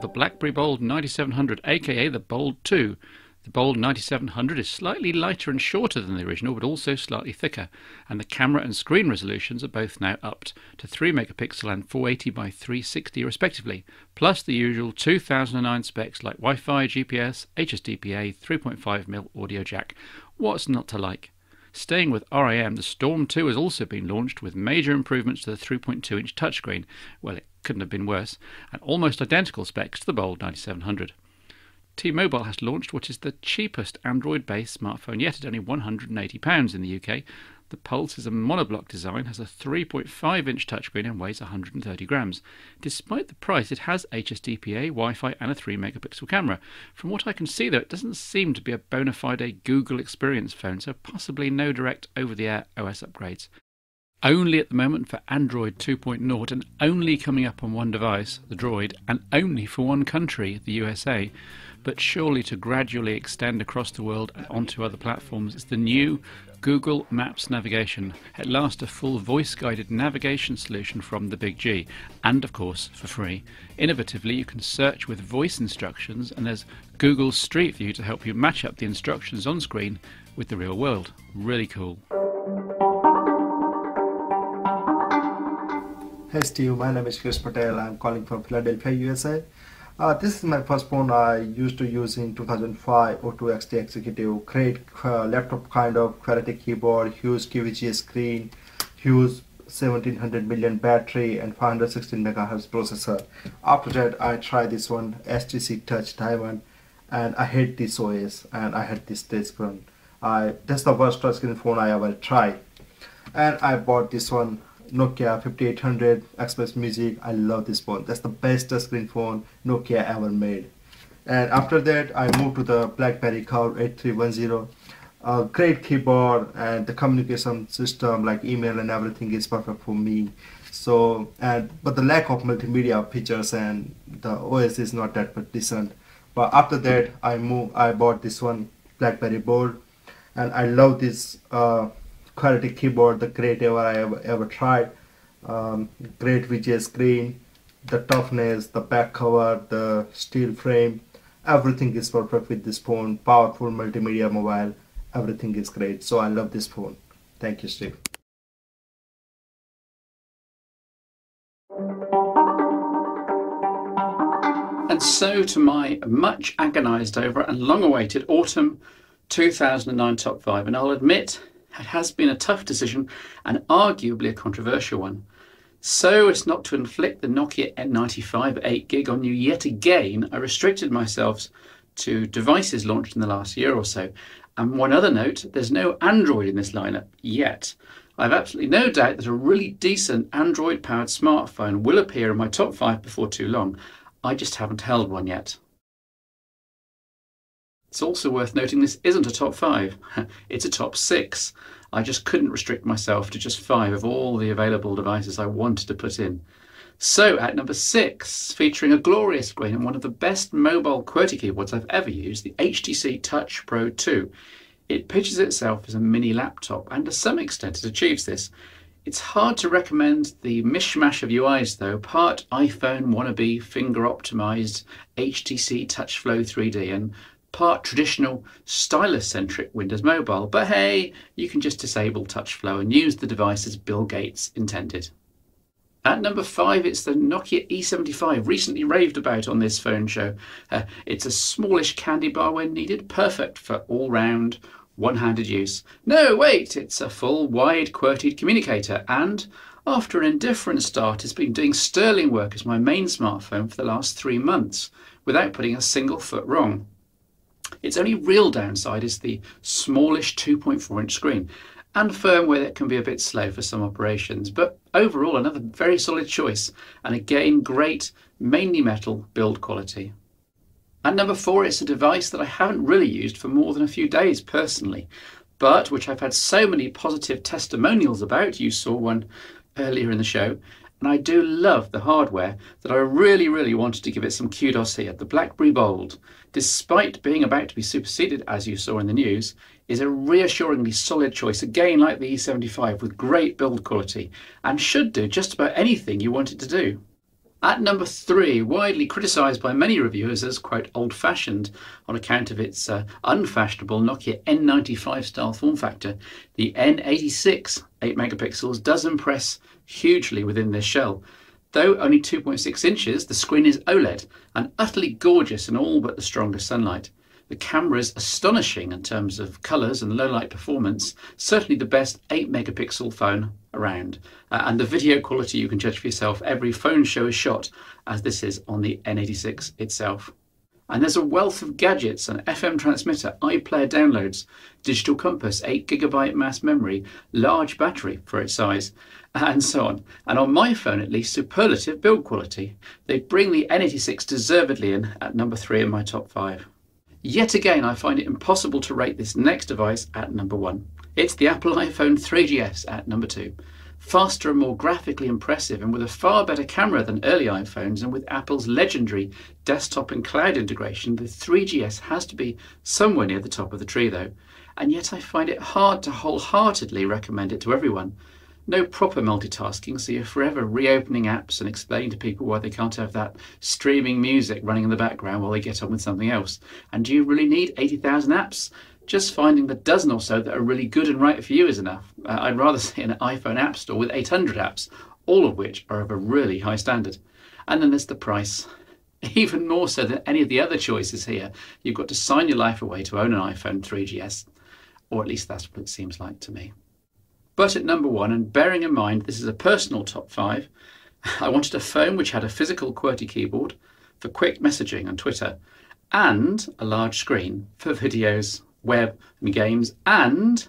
The BlackBerry Bold 9700, aka the Bold 2. The Bold 9700 is slightly lighter and shorter than the original, but also slightly thicker, and the camera and screen resolutions are both now upped to 3 megapixel and 480 by 360 respectively, plus the usual 2009 specs like Wi-Fi, GPS, HSDPA, 3.5mm audio jack. What's not to like? Staying with RIM, the Storm 2 has also been launched with major improvements to the 3.2 inch touchscreen. Well, it couldn't have been worse, and almost identical specs to the Bold 9700. T Mobile has launched what is the cheapest Android based smartphone yet at only £180 in the UK. The Pulse is a monoblock design, has a 3.5 inch touchscreen, and weighs 130 grams. Despite the price, it has HSDPA, Wi Fi, and a 3 megapixel camera. From what I can see, though, it doesn't seem to be a bona fide Google experience phone, so possibly no direct over the air OS upgrades. Only at the moment for Android 2.0 and only coming up on one device, the Droid, and only for one country, the USA but surely to gradually extend across the world and onto other platforms is the new Google Maps navigation. At last, a full voice guided navigation solution from the Big G, and of course, for free. Innovatively, you can search with voice instructions, and there's Google Street View to help you match up the instructions on screen with the real world. Really cool. Hey Steve, my name is Chris Patel. I'm calling from Philadelphia, USA. Uh, this is my first phone I used to use in 2005 O2 XDA Executive. Great uh, laptop kind of quality keyboard, huge QVGA screen, huge 1700 million battery and 516 megahertz processor. After that I tried this one HTC Touch Diamond and I hate this OS and I hate this touchscreen. I that's the worst touchscreen phone I ever tried. And I bought this one Nokia 5800 XpressMusic. I love this phone. That's the best touchscreen phone Nokia ever made. And after that, I moved to the BlackBerry Curve 8310. A great keyboard and the communication system like email and everything is perfect for me. So and but the lack of multimedia features and the OS is not that decent. But after that, I moved. I bought this one BlackBerry Bold, and I love this. Uh, quality keyboard, the great ever I ever, ever tried. Um, great VGA screen, the toughness, the back cover, the steel frame, everything is perfect with this phone. Powerful multimedia mobile, everything is great. So I love this phone. Thank you, Steve. And so to my much agonised over and long awaited autumn 2009 top 5. And I'll admit it has been a tough decision and arguably a controversial one. So, as not to inflict the Nokia N95 8 gig on you yet again, I restricted myself to devices launched in the last year or so. And one other note there's no Android in this lineup yet. I have absolutely no doubt that a really decent Android powered smartphone will appear in my top 5 before too long. I just haven't held one yet. It's also worth noting this isn't a top five, it's a top six. I just couldn't restrict myself to just five of all the available devices I wanted to put in. So, at number six, featuring a glorious screen and one of the best mobile QWERTY keyboards I've ever used, the HTC Touch Pro 2. It pitches itself as a mini laptop, and to some extent it achieves this. It's hard to recommend the mishmash of UIs though, part iPhone wannabe finger optimized HTC TouchFLO 3D and part traditional stylus-centric Windows Mobile, but hey, you can just disable TouchFLO and use the device as Bill Gates intended. At number five, it's the Nokia E75, recently raved about on this phone show. Uh, it's a smallish candy bar when needed, perfect for all round, one handed use. No, wait, it's a full, wide, QWERTY communicator, and after an indifferent start, it's been doing sterling work as my main smartphone for the last three months without putting a single foot wrong. Its only real downside is the smallish 2.4 inch screen and firmware that can be a bit slow for some operations, but overall another very solid choice and again great mainly metal build quality. And number four, it's a device that I haven't really used for more than a few days personally, but which I've had so many positive testimonials about. You saw one earlier in the show, and I do love the hardware that I really, really wanted to give it some kudos here. The BlackBerry Bold, despite being about to be superseded, as you saw in the news, is a reassuringly solid choice, again like the E75, with great build quality, and should do just about anything you want it to do. At number three, widely criticised by many reviewers as, quote, old fashioned on account of its uh, unfashionable Nokia N95 style form factor, the N86 8 megapixels does impress hugely within this shell. Though only 2.6 inches, the screen is OLED and utterly gorgeous in all but the strongest sunlight. The camera is astonishing in terms of colours and low light performance, certainly the best 8 megapixel phone around. Uh, and the video quality you can judge for yourself. Every phone show is shot as this is on the N86 itself. And there's a wealth of gadgets, an FM transmitter, iPlayer downloads, digital compass, 8GB mass memory, large battery for its size, and so on. And on my phone, at least, superlative build quality. They bring the N86 deservedly in at number three in my top five. Yet again, I find it impossible to rate this next device at number one. It's the Apple iPhone 3GS at number two. Faster and more graphically impressive, and with a far better camera than early iPhones, and with Apple's legendary desktop and cloud integration, the 3GS has to be somewhere near the top of the tree though. And yet I find it hard to wholeheartedly recommend it to everyone. No proper multitasking, so you're forever reopening apps and explaining to people why they can't have that streaming music running in the background while they get on with something else. And do you really need 80,000 apps? just finding the dozen or so that are really good and right for you is enough. Uh, I'd rather see an iPhone App Store with 800 apps, all of which are of a really high standard. And then there's the price. Even more so than any of the other choices here, you've got to sign your life away to own an iPhone 3GS, or at least that's what it seems like to me. But at number one, and bearing in mind this is a personal top five, I wanted a phone which had a physical QWERTY keyboard for quick messaging on Twitter and a large screen for videos web and games, and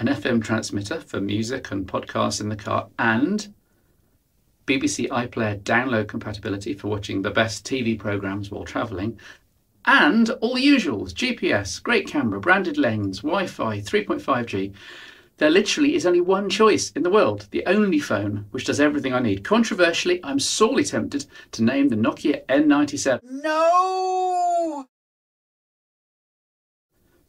an FM transmitter for music and podcasts in the car, and BBC iPlayer download compatibility for watching the best TV programs while travelling, and all the usuals GPS, great camera, branded lens, Wi Fi, 3.5G. There literally is only one choice in the world, the only phone which does everything I need. Controversially, I'm sorely tempted to name the Nokia N97. No!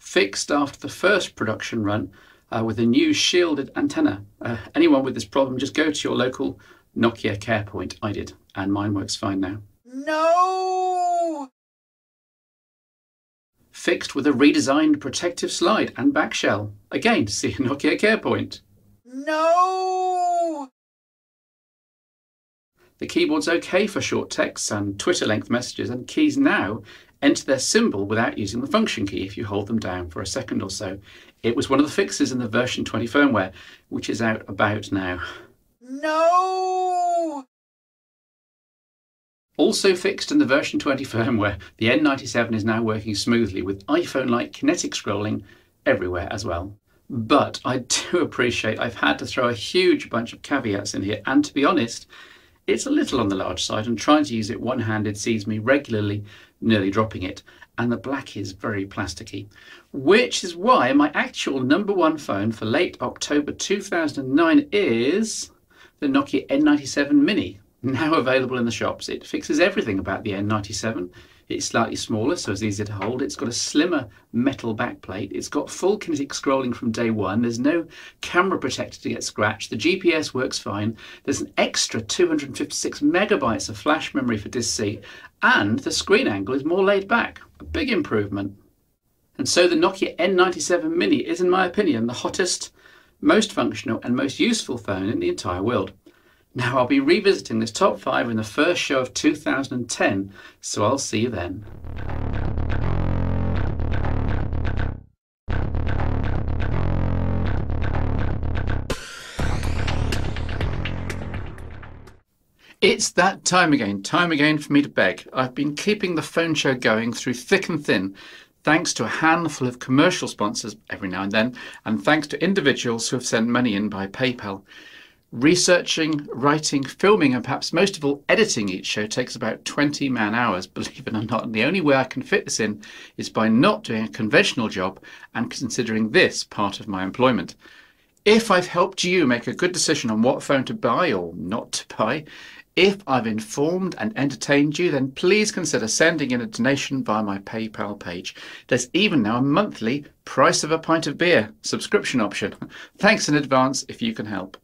fixed after the first production run uh, with a new shielded antenna. Uh, anyone with this problem, just go to your local Nokia care point. I did, and mine works fine now. No! Fixed with a redesigned protective slide and back shell. Again, see a Nokia care point. No! The keyboard's okay for short texts and Twitter length messages, and keys now enter their symbol without using the function key if you hold them down for a second or so. It was one of the fixes in the version 20 firmware, which is out about now. No! Also fixed in the version 20 firmware, the N97 is now working smoothly with iPhone like kinetic scrolling everywhere as well. But I do appreciate I've had to throw a huge bunch of caveats in here, and to be honest, it's a little on the large side, and trying to use it one handed sees me regularly nearly dropping it. And the black is very plasticky, which is why my actual number one phone for late October 2009 is the Nokia N97 Mini, now available in the shops. It fixes everything about the N97 it's slightly smaller, so it's easier to hold. It's got a slimmer metal backplate. It's got full kinetic scrolling from day one. There's no camera protector to get scratched. The GPS works fine. There's an extra 256 megabytes of flash memory for disk C, and the screen angle is more laid back. A big improvement. And so the Nokia N97 Mini is, in my opinion, the hottest, most functional, and most useful phone in the entire world. Now, I'll be revisiting this top five in the first show of 2010, so I'll see you then. It's that time again, time again for me to beg. I've been keeping the phone show going through thick and thin, thanks to a handful of commercial sponsors every now and then, and thanks to individuals who have sent money in by PayPal. Researching, writing, filming, and perhaps most of all, editing each show takes about 20 man hours, believe it or not. And the only way I can fit this in is by not doing a conventional job and considering this part of my employment. If I've helped you make a good decision on what phone to buy or not to buy, if I've informed and entertained you, then please consider sending in a donation via my PayPal page. There's even now a monthly price of a pint of beer subscription option. Thanks in advance if you can help.